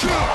Two.